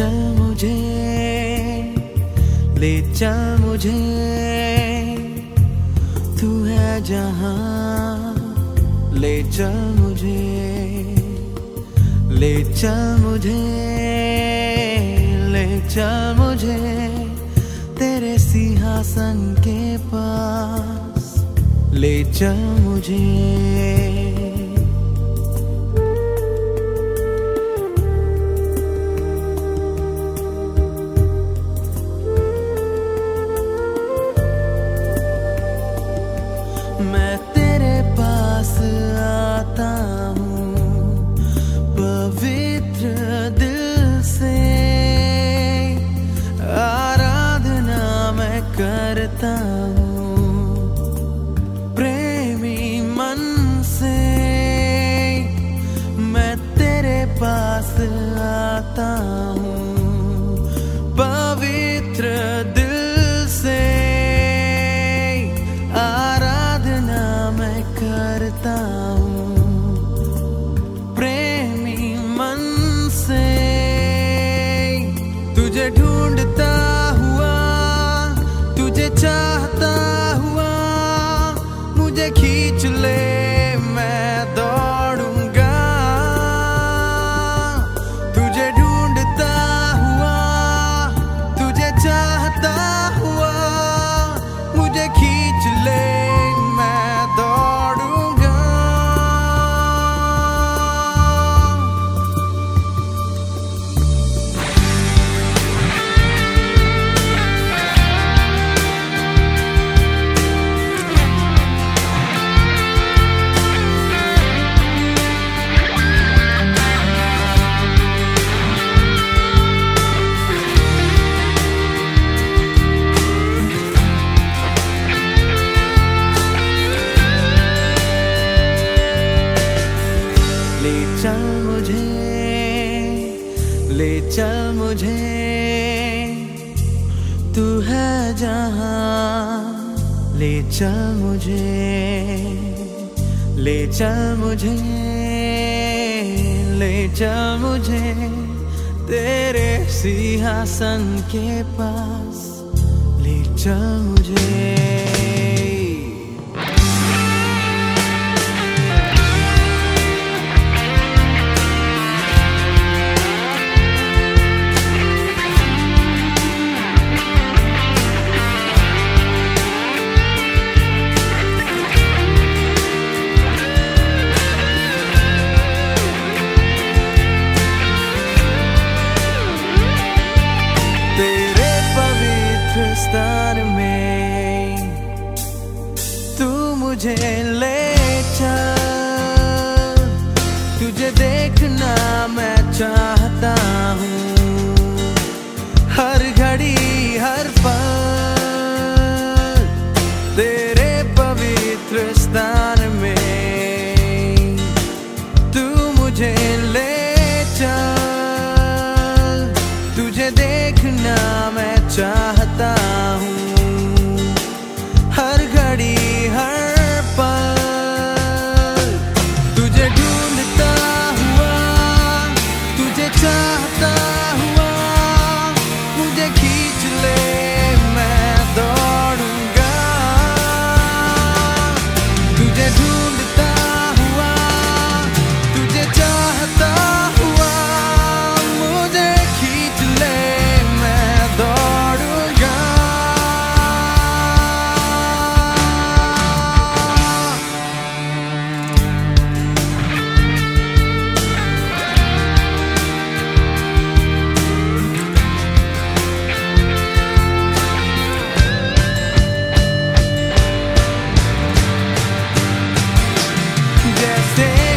चल मुझे, ले चल मुझे। तू है जहाँ, ले चल मुझे, ले चल मुझे, ले चल मुझे। तेरे सिंहासन के पास, ले चल मुझे। आता हूँ। मुझे, तू है जहा, ले चल मुझे, ले चल मुझे, ले चल मुझे, तेरे सिंहासन के पास, ले चल मुझे। तुझे ले stay